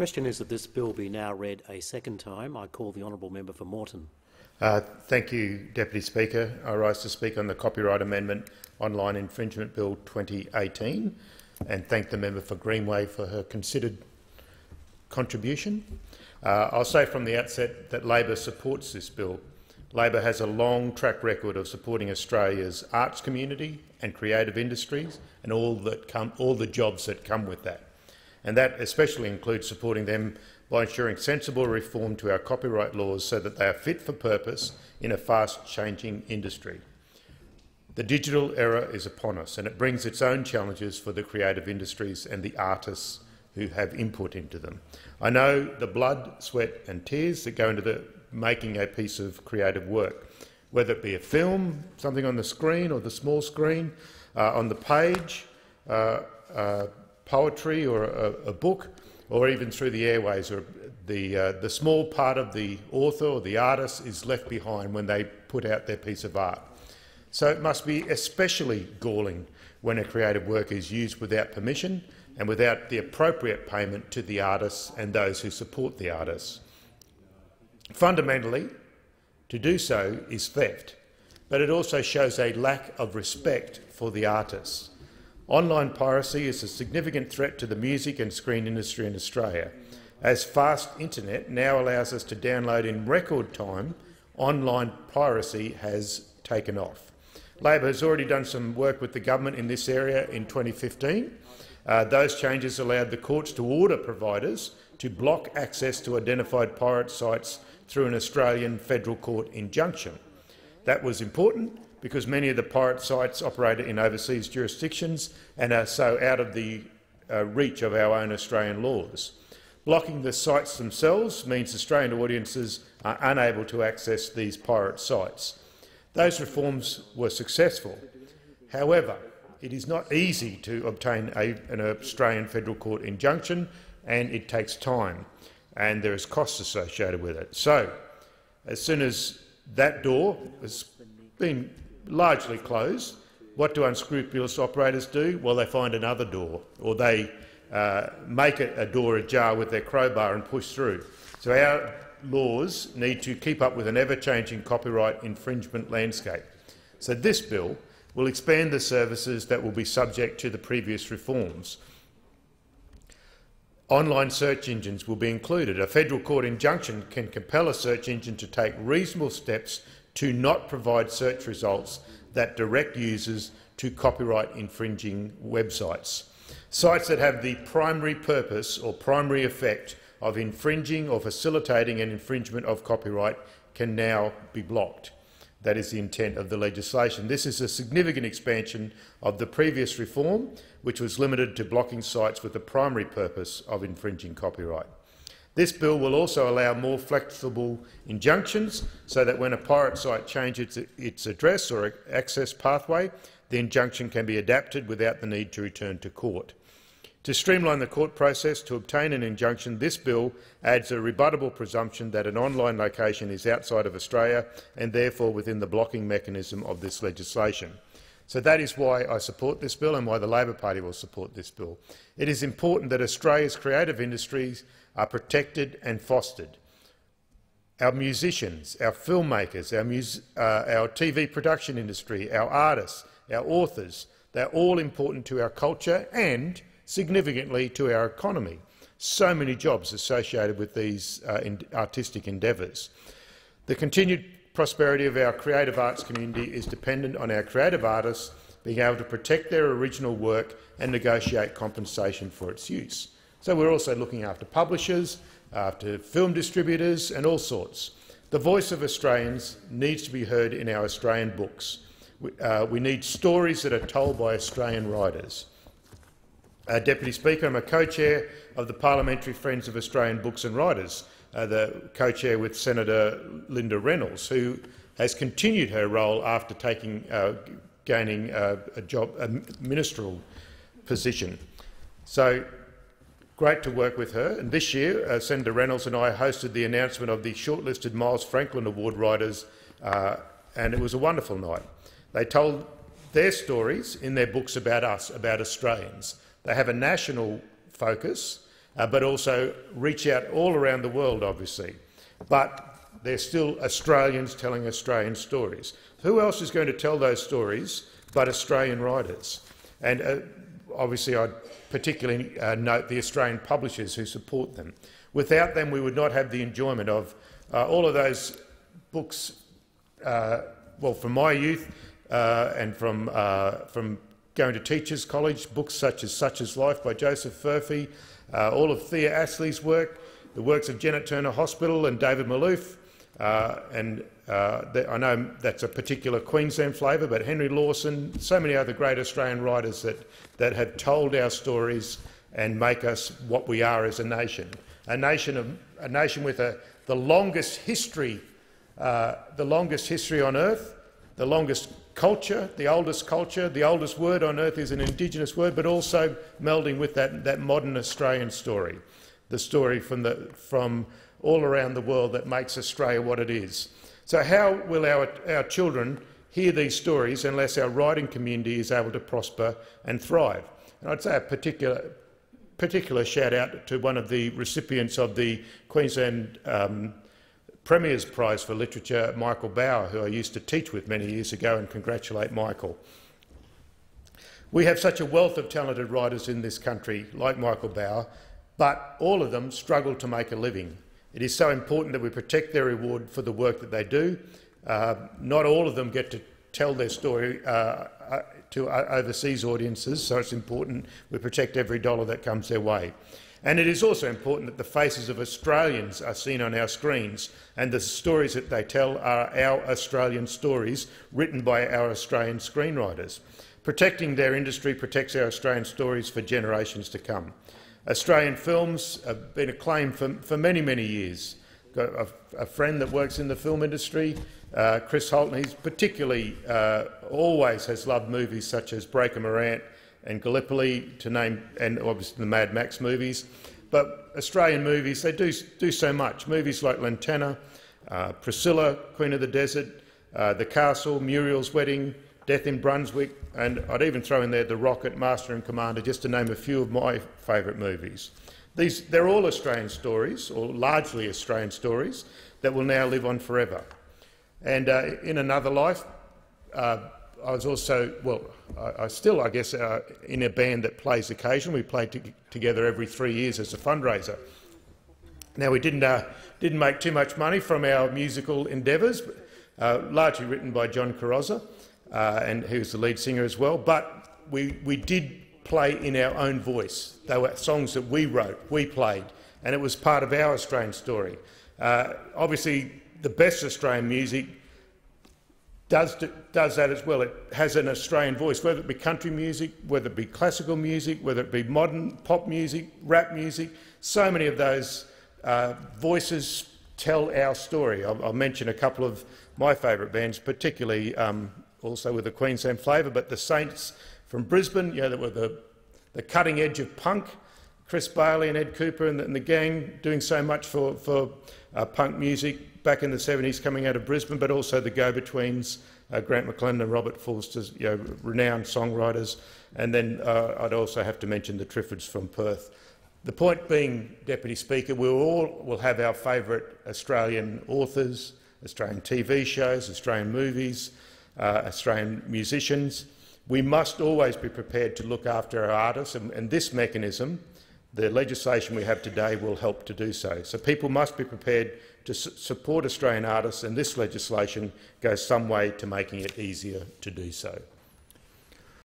The question is that this bill be now read a second time. I call the honourable member for Moreton. Uh, thank you, Deputy Speaker. I rise to speak on the Copyright Amendment Online Infringement Bill 2018 and thank the member for Greenway for her considered contribution. Uh, I'll say from the outset that Labor supports this bill. Labor has a long track record of supporting Australia's arts community and creative industries and all, that come, all the jobs that come with that. And that especially includes supporting them by ensuring sensible reform to our copyright laws so that they are fit for purpose in a fast-changing industry. The digital era is upon us, and it brings its own challenges for the creative industries and the artists who have input into them. I know the blood, sweat and tears that go into the making a piece of creative work, whether it be a film, something on the screen or the small screen, uh, on the page, uh, uh, poetry or a, a, book, or even through the airways. Or the, uh, the small part of the author or the artist is left behind when they put out their piece of art. So it must be especially galling when a creative work is used without permission and without the appropriate payment to the artists and those who support the artists. Fundamentally, to do so is theft, but it also shows a lack of respect for the artists. Online piracy is a significant threat to the music and screen industry in Australia, as fast internet now allows us to download in record time, online piracy has taken off. Labor has already done some work with the government in this area in 2015. Uh, those changes allowed the courts to order providers to block access to identified pirate sites through an Australian federal court injunction. That was important because many of the pirate sites operate in overseas jurisdictions and are so out of the uh, reach of our own Australian laws. Blocking the sites themselves means Australian audiences are unable to access these pirate sites. Those reforms were successful. However, it is not easy to obtain a, an Australian federal court injunction and it takes time and there is costs associated with it. So, as soon as that door has been largely closed, what do unscrupulous operators do? Well, they find another door or they uh, make a, a door ajar with their crowbar and push through. So our laws need to keep up with an ever-changing copyright infringement landscape. So this bill will expand the services that will be subject to the previous reforms. Online search engines will be included. A federal court injunction can compel a search engine to take reasonable steps to not provide search results that direct users to copyright infringing websites. Sites that have the primary purpose or primary effect of infringing or facilitating an infringement of copyright can now be blocked. That is the intent of the legislation. This is a significant expansion of the previous reform, which was limited to blocking sites with the primary purpose of infringing copyright. This bill will also allow more flexible injunctions so that when a pirate site changes its address or access pathway, the injunction can be adapted without the need to return to court. To streamline the court process to obtain an injunction, this bill adds a rebuttable presumption that an online location is outside of Australia and therefore within the blocking mechanism of this legislation. So that is why I support this bill and why the Labor Party will support this bill. It is important that Australia's creative industries are protected and fostered. Our musicians, our filmmakers, our, uh, our TV production industry, our artists, our authors, they're all important to our culture and significantly to our economy. So many jobs associated with these uh, artistic endeavours. The continued prosperity of our creative arts community is dependent on our creative artists being able to protect their original work and negotiate compensation for its use. So we're also looking after publishers, after film distributors and all sorts. The voice of Australians needs to be heard in our Australian books. We, uh, we need stories that are told by Australian writers. Uh, Deputy Speaker, I'm a co-chair of the Parliamentary Friends of Australian Books and Writers, uh, the co-chair with Senator Linda Reynolds, who has continued her role after taking, uh, gaining uh, a job, a ministerial position. So great to work with her. And this year, uh, Senator Reynolds and I hosted the announcement of the shortlisted Miles Franklin Award writers, uh, and it was a wonderful night. They told their stories in their books about us, about Australians. They have a national focus, uh, but also reach out all around the world, obviously. But they're still Australians telling Australian stories. Who else is going to tell those stories but Australian writers? And uh, obviously, I'd particularly uh, note the Australian publishers who support them. Without them, we would not have the enjoyment of uh, all of those books, uh, well, from my youth uh, and from, from going to Teachers College, books such as Such Is Life by Joseph Furphy, all of Thea Astley's work, the works of Janette Turner Hospital and David Malouf, uh, and uh, I know that's a particular Queensland flavour, but Henry Lawson, so many other great Australian writers that, that have told our stories and make us what we are as a nation. A nation, of, a nation with a, the longest history, uh, the longest history on earth, the longest culture, the oldest culture, the oldest word on earth is an Indigenous word, but also melding with that, that modern Australian story, the story from, the, from all around the world that makes Australia what it is. So how will our, our children hear these stories unless our writing community is able to prosper and thrive? And I'd say a particular, particular shout out to one of the recipients of the Queensland um, Premier's Prize for Literature, Michael Bauer, who I used to teach with many years ago, and congratulate Michael. We have such a wealth of talented writers in this country, like Michael Bauer, but all of them struggle to make a living. It is so important that we protect their reward for the work that they do. Uh, not all of them get to tell their story uh, uh to uh, overseas audiences, so it's important we protect every dollar that comes their way. And it is also important that the faces of Australians are seen on our screens and the stories that they tell are our Australian stories written by our Australian screenwriters. Protecting their industry protects our Australian stories for generations to come. Australian films have been acclaimed for, for many, many years. Got a, a friend that works in the film industry, uh, Chris Holton, he's particularly uh, always has loved movies such as Breaker Morant and Gallipoli, to name, and obviously the Mad Max movies. But Australian movies, they do, do so much. Movies like Lantana, uh, Priscilla, Queen of the Desert, uh, The Castle, Muriel's Wedding, Death in Brunswick, and I'd even throw in there The Rocket, Master and Commander, just to name a few of my favourite movies. These, they're all Australian stories, or largely Australian stories, that will now live on forever. And uh, in another life, uh, I was also, well, I, I still, I guess, uh, in a band that plays occasionally. We play together every three years as a fundraiser. Now, we didn't, uh, didn't make too much money from our musical endeavours, uh, largely written by John Carrozza uh, and was the lead singer as well. But we, we did play in our own voice. They were songs that we wrote, we played, and it was part of our Australian story. Uh, obviously, the best Australian music does, does that as well. It has an Australian voice, whether it be country music, whether it be classical music, whether it be modern pop music, rap music. So many of those uh, voices tell our story. I'll, I'll, mention a couple of my favourite bands, particularly um, also with a Queensland flavour, but the Saints from Brisbane, you know, that were the, the cutting edge of punk. Chris Bailey and Ed Kuepper and the, and the gang doing so much for, for uh, punk music back in the 70s coming out of Brisbane, but also the go-betweens, uh, Grant McLennan and Robert Forster, you know, renowned songwriters. And then uh, I'd also have to mention the Triffids from Perth. The point being, Deputy Speaker, we all will have our favourite Australian authors, Australian TV shows, Australian movies, uh, Australian musicians. We must always be prepared to look after our artists, and, and this mechanism, the legislation we have today, will help to do so. So people must be prepared to su support Australian artists, and this legislation goes some way to making it easier to do so.